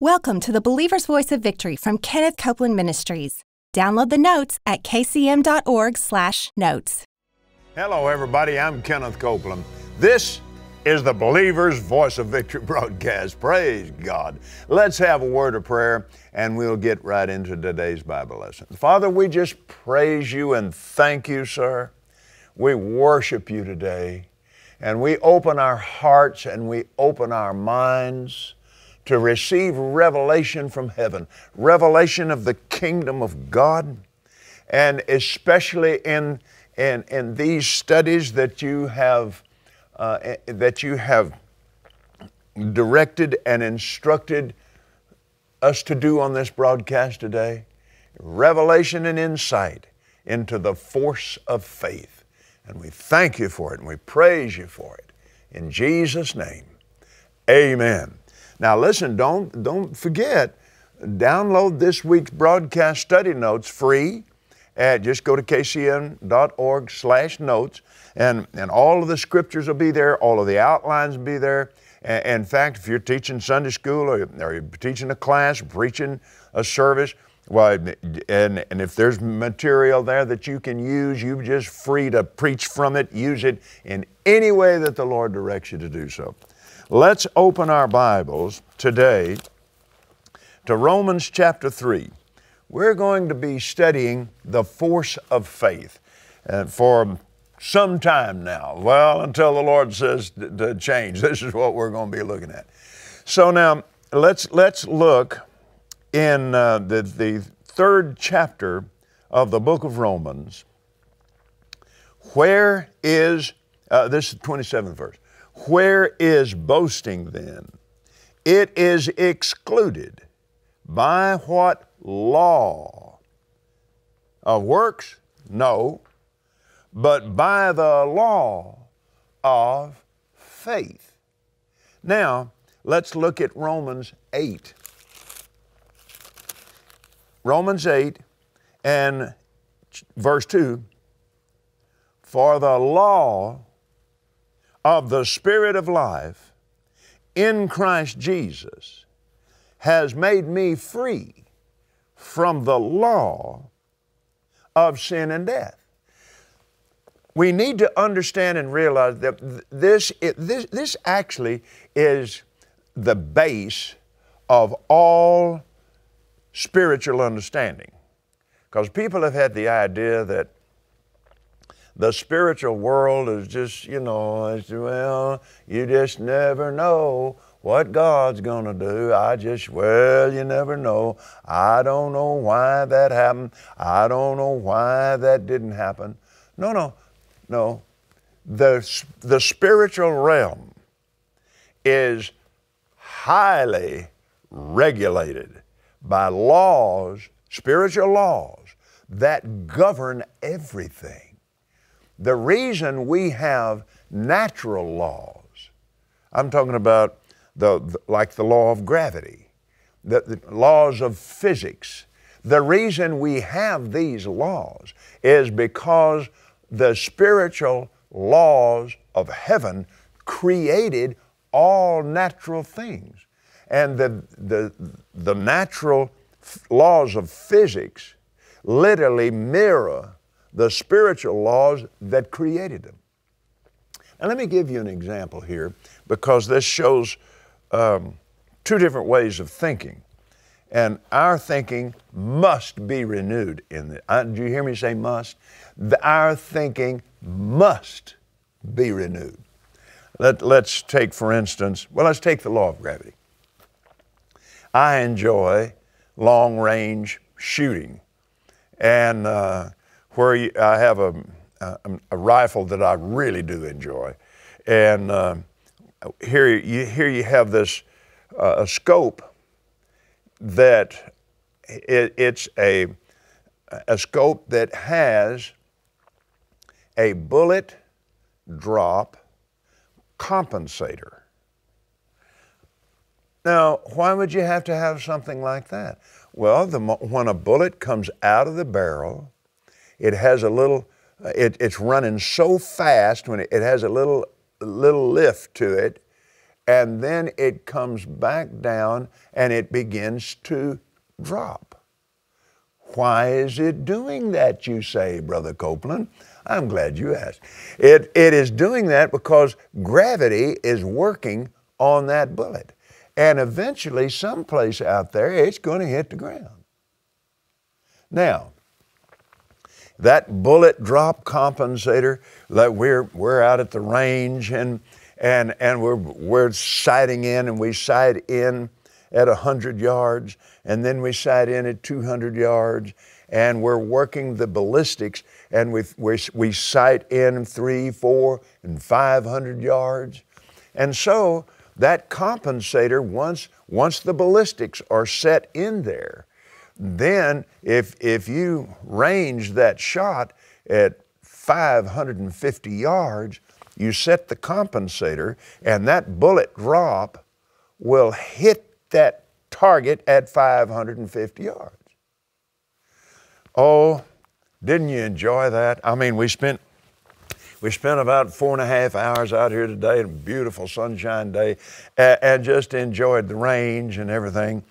Welcome to the Believer's Voice of Victory from Kenneth Copeland Ministries. Download the notes at kcm.org/notes. Hello everybody, I'm Kenneth Copeland. This is the Believer's Voice of Victory broadcast. Praise God. Let's have a word of prayer and we'll get right into today's Bible lesson. Father, we just praise you and thank you, sir. We worship you today and we open our hearts and we open our minds to receive revelation from heaven, revelation of the kingdom of God, and especially in, in, in these studies that you have, uh, eh, that you have directed and instructed us to do on this broadcast today revelation and insight into the force of faith. And we thank you for it and we praise you for it. In Jesus' name, amen. Now listen, don't, don't forget, download this week's broadcast study notes free. At, just go to kcm.org slash notes and, and all of the scriptures will be there, all of the outlines will be there. And, in fact, if you're teaching Sunday school or, or you're teaching a class, preaching a service, well, and, and if there's material there that you can use, you're just free to preach from it, use it in any way that the Lord directs you to do so. Let's open our Bibles today to Romans chapter 3. We're going to be studying the force of faith uh, for some time now. Well, until the Lord says to change. This is what we're going to be looking at. So now let's let's look in uh, the the third chapter of the book of Romans. Where is uh, this is the 27th verse? Where is boasting then? It is excluded. By what law? Of works? No. But by the law of faith. Now, let's look at Romans 8. Romans 8 and verse 2 For the law of the Spirit of life in Christ Jesus has made me free from the law of sin and death. We need to understand and realize that this, this, this actually is the base of all spiritual understanding. Because people have had the idea that the spiritual world is just, you know, well, you just never know what God's going to do. I just, well, you never know. I don't know why that happened. I don't know why that didn't happen. No, no, no. The, the spiritual realm is highly regulated by laws, spiritual laws, that govern everything. The reason we have natural laws, I'm talking about the, the like the law of gravity, the, the laws of physics. The reason we have these laws is because the spiritual laws of heaven created all natural things. And the, the, the natural laws of physics literally mirror the spiritual laws that created them. And let me give you an example here because this shows um, two different ways of thinking. And our thinking must be renewed in the. Uh, do you hear me say must? The, our thinking must be renewed. Let, let's take, for instance, well, let's take the law of gravity. I enjoy long range shooting. And uh, where I have a, a, a, rifle that I really do enjoy. And uh, here, you, here you have this uh, a scope that it, it's a, a scope that has a bullet drop compensator. Now, why would you have to have something like that? Well, the, when a bullet comes out of the barrel, it has a little, uh, it, it's running so fast when it, it has a little, little lift to it, and then it comes back down and it begins to drop. Why is it doing that, you say, Brother Copeland? I'm glad you asked. It, it is doing that because gravity is working on that bullet. And eventually, someplace out there, it's going to hit the ground. Now, that bullet drop compensator, like we're, we're out at the range and, and, and we're, we're sighting in and we sight in at 100 yards and then we sight in at 200 yards and we're working the ballistics and we, we, we sight in three, four, and 500 yards. And so that compensator, once, once the ballistics are set in there, then if, if you range that shot at 550 yards, you set the compensator and that bullet drop will hit that target at 550 yards. Oh, didn't you enjoy that? I mean, we spent we spent about four and a half hours out here today, a beautiful sunshine day, and, and just enjoyed the range and everything.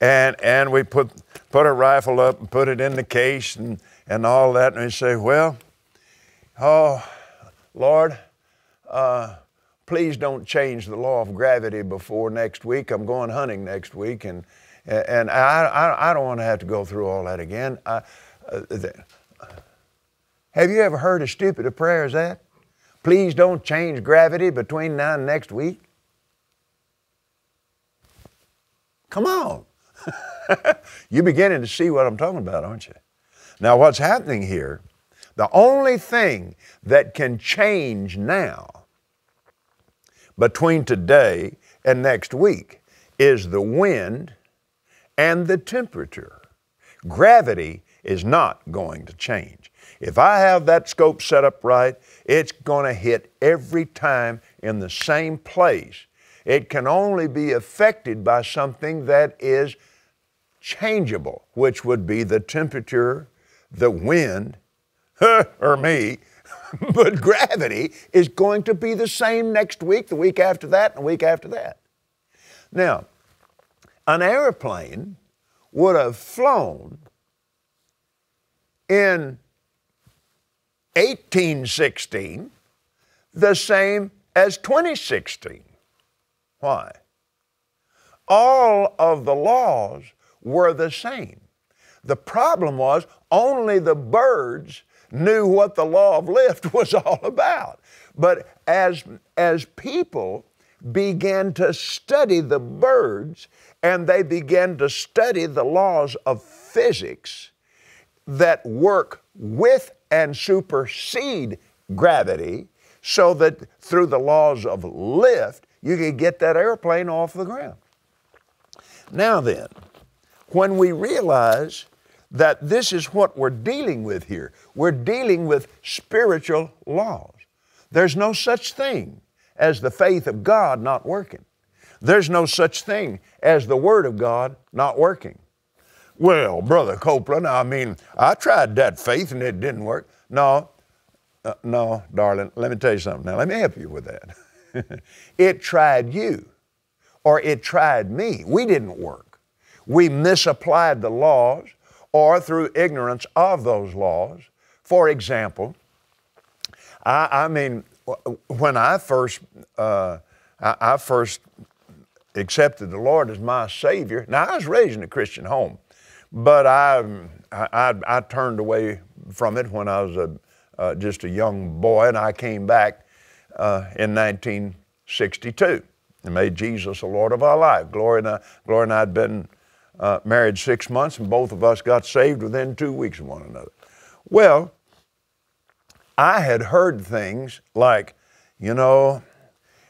And and we put put a rifle up and put it in the case and, and all that, and we say, well, oh, Lord, uh, please don't change the law of gravity before next week. I'm going hunting next week, and and I I, I don't want to have to go through all that again. I, uh, have you ever heard as stupid a prayer as that? Please don't change gravity between now and next week. Come on. You're beginning to see what I'm talking about, aren't you? Now, what's happening here, the only thing that can change now between today and next week is the wind and the temperature. Gravity is not going to change. If I have that scope set up right, it's going to hit every time in the same place. It can only be affected by something that is changeable, which would be the temperature, the wind, or me. but gravity is going to be the same next week, the week after that, and the week after that. Now, an airplane would have flown in 1816 the same as 2016. Why? All of the laws were the same. The problem was only the birds knew what the law of lift was all about. But as, as people began to study the birds and they began to study the laws of physics, that work with and supersede gravity so that through the laws of lift, you could get that airplane off the ground. Now then, when we realize that this is what we're dealing with here, we're dealing with spiritual laws. There's no such thing as the faith of God not working. There's no such thing as the Word of God not working. Well, Brother Copeland, I mean, I tried that faith and it didn't work. No, uh, no, darling, let me tell you something. Now, let me help you with that. it tried you, or it tried me. We didn't work. We misapplied the laws, or through ignorance of those laws. For example, I, I mean, when I first, uh, I, I first accepted the Lord as my Savior, now I was raised in a Christian home. But I, I, I turned away from it when I was a, uh, just a young boy, and I came back uh, in 1962 and made Jesus the Lord of our life. Gloria and I, and I had been uh, married six months, and both of us got saved within two weeks of one another. Well, I had heard things like, you know,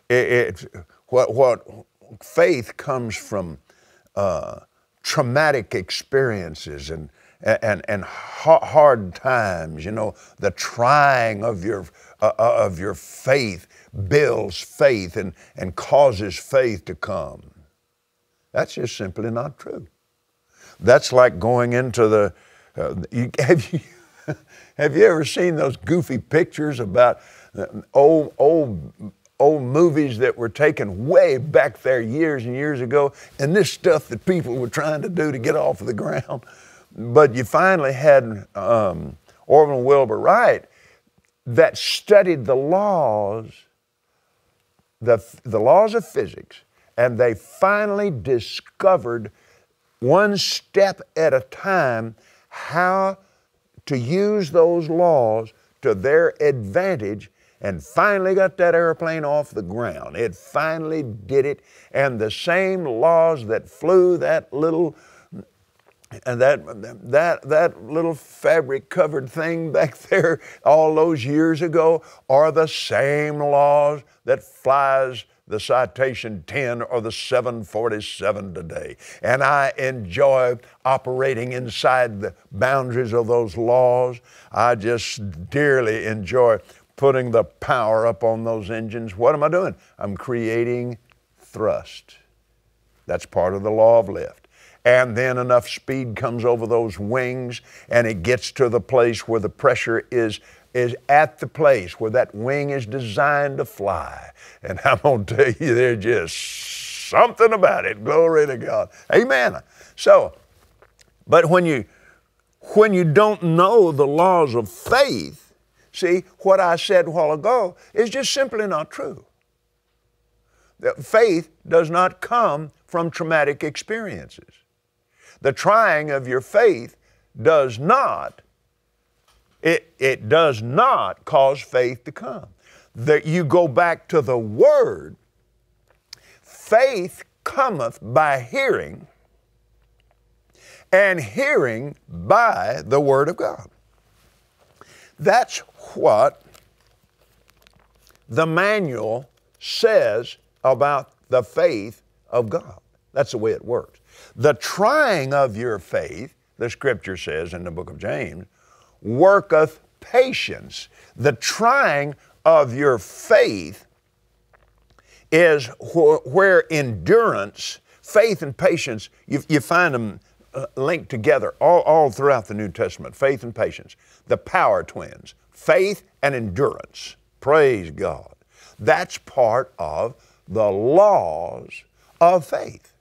it, it what, what faith comes from uh, traumatic experiences and, and, and hard times, you know, the trying of your, uh, uh, of your faith builds faith and, and causes faith to come. That's just simply not true. That's like going into the, uh, you, have, you, have you ever seen those goofy pictures about uh, old, old old movies that were taken way back there years and years ago, and this stuff that people were trying to do to get off of the ground. But you finally had um, Orville Wilbur Wright that studied the laws, the, the laws of physics, and they finally discovered one step at a time how to use those laws to their advantage and finally got that airplane off the ground. It finally did it, and the same laws that flew that little and that, that, that little fabric covered thing back there all those years ago are the same laws that flies the Citation 10 or the 747 today. And I enjoy operating inside the boundaries of those laws. I just dearly enjoy putting the power up on those engines. What am I doing? I'm creating thrust. That's part of the law of lift and then enough speed comes over those wings and it gets to the place where the pressure is is at the place where that wing is designed to fly. And I'm going to tell you, there's just something about it. Glory to God. Amen. So, but when you when you don't know the laws of faith, see what I said a while ago is just simply not true. That faith does not come from traumatic experiences. The trying of your faith does not, it, it does not cause faith to come. That you go back to the Word, faith cometh by hearing, and hearing by the Word of God. That's what the manual says about the faith of God. That's the way it works. The trying of your faith, the scripture says in the book of James, worketh patience. The trying of your faith is wh- where endurance, faith, and patience, you, you find them uh, linked together all, all throughout the New Testament faith and patience, the power twins, faith and endurance. Praise God. That's part of the laws of faith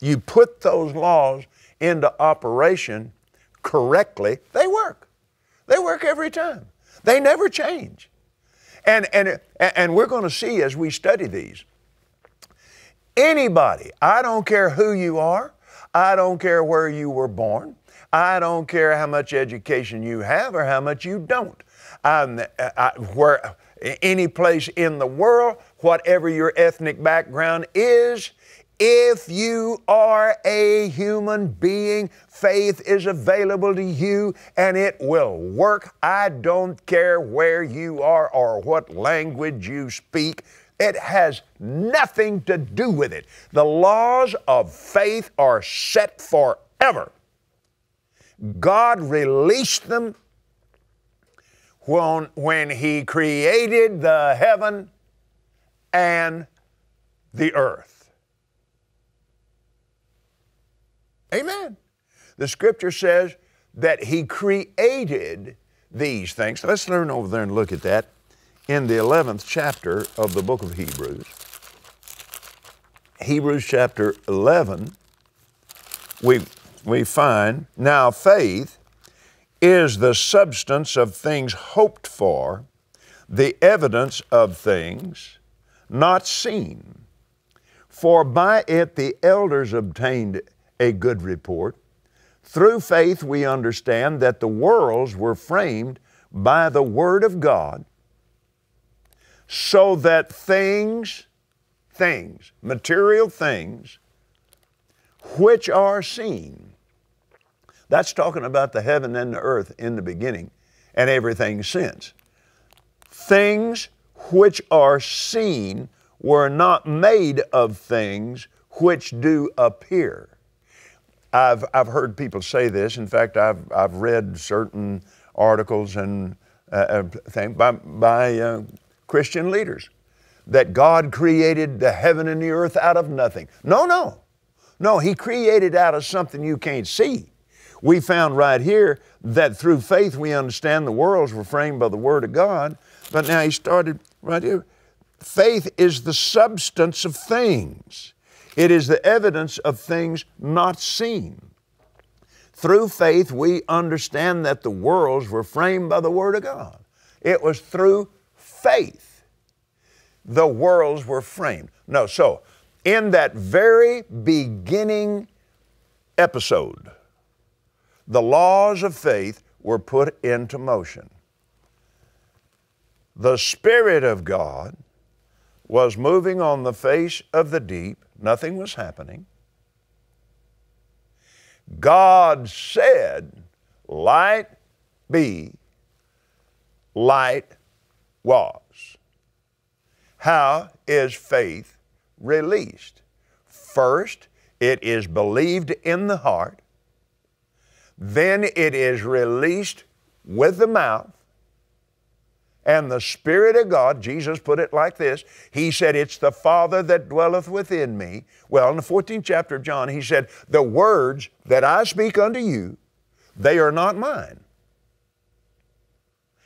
you put those laws into operation correctly, they work. They work every time. They never change. And, and, and we're going to see as we study these. Anybody, I don't care who you are, I don't care where you were born, I don't care how much education you have or how much you don't. Um, I, where, any place in the world, whatever your ethnic background is, if you are a human being, faith is available to you and it will work. I don't care where you are or what language you speak. It has nothing to do with it. The laws of faith are set forever. God released them when, when He created the heaven and the earth. Amen. The scripture says that He created these things. Let's learn over there and look at that in the 11th chapter of the book of Hebrews. Hebrews chapter 11, we, we find now faith is the substance of things hoped for, the evidence of things not seen. For by it the elders obtained a good report. Through faith, we understand that the worlds were framed by the Word of God, so that things, things, material things, which are seen, that's talking about the heaven and the earth in the beginning and everything since. Things which are seen were not made of things which do appear. I've, I've heard people say this. In fact, I've, I've read certain articles and uh, uh things by, by uh, Christian leaders that God created the heaven and the earth out of nothing. No, no. No, He created out of something you can't see. We found right here that through faith we understand the worlds were framed by the Word of God, but now He started right here. faith is the substance of things. It is the evidence of things not seen. Through faith, we understand that the worlds were framed by the Word of God. It was through faith the worlds were framed. No, so in that very beginning episode, the laws of faith were put into motion. The Spirit of God was moving on the face of the deep, nothing was happening. God said, Light be, light was. How is faith released? First, it is believed in the heart, then it is released with the mouth, and the Spirit of God, Jesus put it like this He said, It's the Father that dwelleth within me. Well, in the 14th chapter of John, He said, The words that I speak unto you, they are not mine.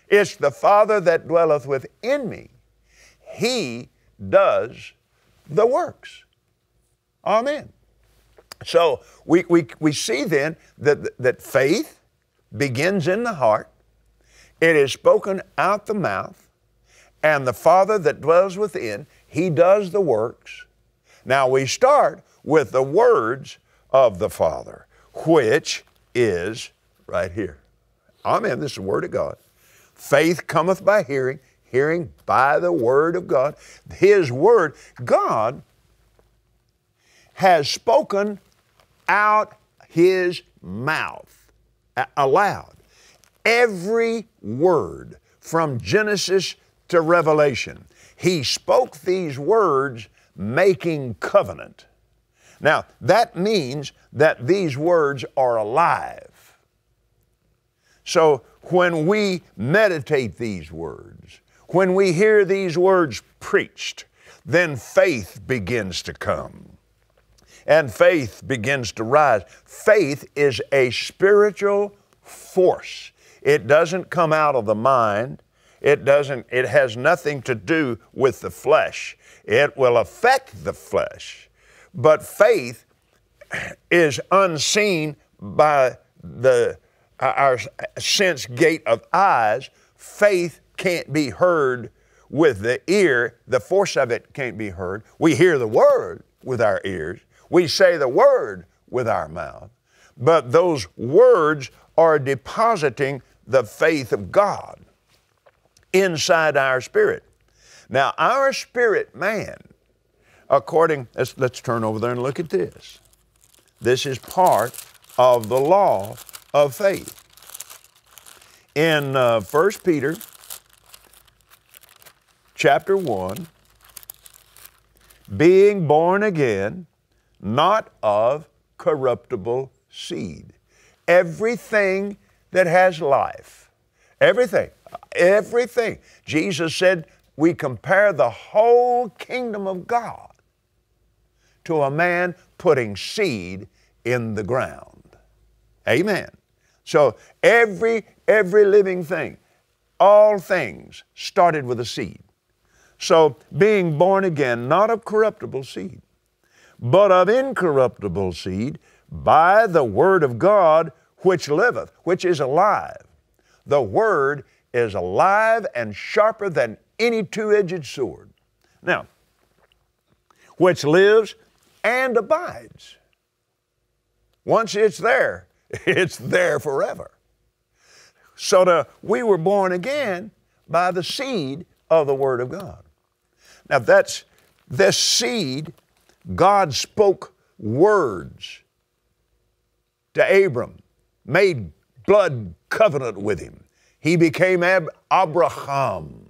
It's the Father that dwelleth within me. He does the works. Amen. So we, we, we see then that, that faith begins in the heart it is spoken out the mouth, and the Father that dwells within, He does the works. Now we start with the words of the Father, which is right here. Amen. This is the Word of God. Faith cometh by hearing, hearing by the Word of God. His Word, God has spoken out His mouth aloud every word from Genesis to Revelation. He spoke these words making covenant. Now, that means that these words are alive. So, when we meditate these words, when we hear these words preached, then faith begins to come. And faith begins to rise. Faith is a spiritual force. It doesn't come out of the mind. It doesn't, it has nothing to do with the flesh. It will affect the flesh. But faith is unseen by the our sense gate of eyes. Faith can't be heard with the ear. The force of it can't be heard. We hear the word with our ears. We say the word with our mouth. But those words are depositing the faith of God inside our spirit. Now, our spirit man, according, let's, let's turn over there and look at this. This is part of the law of faith. In uh, 1 Peter chapter 1, being born again, not of corruptible seed. Everything that has life. Everything. Everything. Jesus said we compare the whole kingdom of God to a man putting seed in the ground. Amen. So every every living thing, all things started with a seed. So being born again, not of corruptible seed, but of incorruptible seed, by the word of God which liveth, which is alive. The Word is alive and sharper than any two edged sword. Now, which lives and abides. Once it's there, it's there forever. So the, we were born again by the seed of the Word of God. Now that's this seed, God spoke words to Abram made blood covenant with him. He became Ab- Abraham.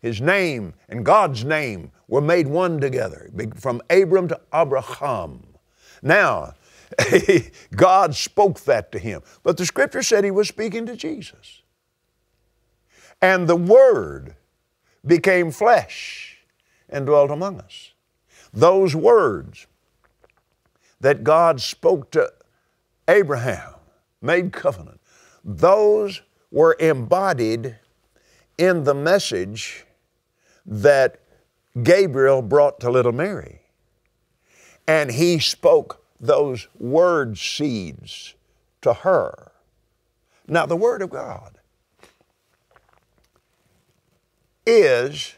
His name and God's name were made one together, from Abram to Abraham. Now, God spoke that to him, but the scripture said he was speaking to Jesus. And the Word became flesh and dwelt among us. Those words that God spoke to Abraham made covenant. Those were embodied in the message that Gabriel brought to little Mary. And he spoke those word seeds to her. Now, the Word of God is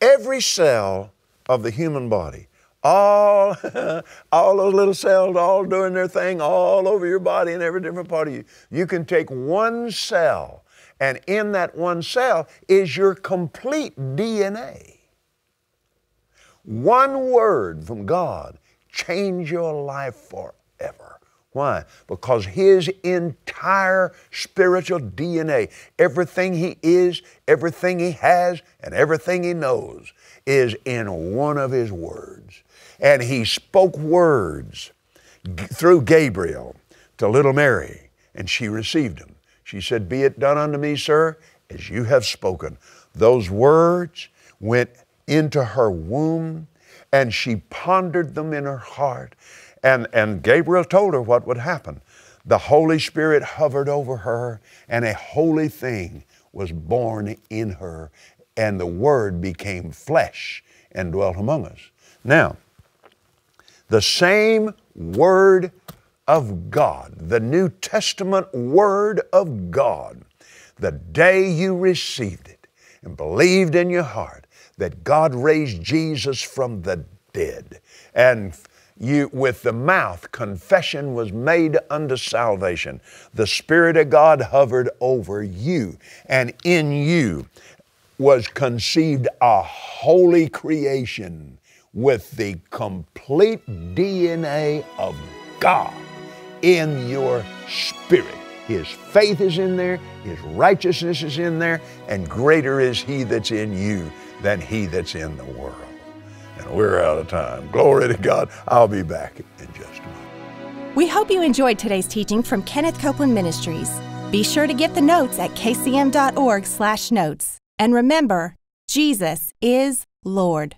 every cell of the human body. All, all those little cells, all doing their thing all over your body and every different part of you. You can take one cell, and in that one cell is your complete DNA. One word from God change your life forever. Why? Because His entire spiritual DNA, everything He is, everything He has, and everything He knows, is in one of His words. And He spoke words through Gabriel to little Mary, and she received them. She said, Be it done unto me, sir, as you have spoken. Those words went into her womb, and she pondered them in her heart. And, and Gabriel told her what would happen. The Holy Spirit hovered over her, and a holy thing was born in her, and the Word became flesh and dwelt among us. Now, the same Word of God, the New Testament Word of God, the day you received it and believed in your heart that God raised Jesus from the dead, and you with the mouth confession was made unto salvation. The Spirit of God hovered over you, and in you was conceived a holy creation with the complete DNA of God in your spirit. His faith is in there, His righteousness is in there, and greater is He that's in you than He that's in the world. And we're out of time. Glory to God. I'll be back in just a moment. We hope you enjoyed today's teaching from Kenneth Copeland Ministries. Be sure to get the notes at kcm.org/notes. And remember, Jesus is Lord.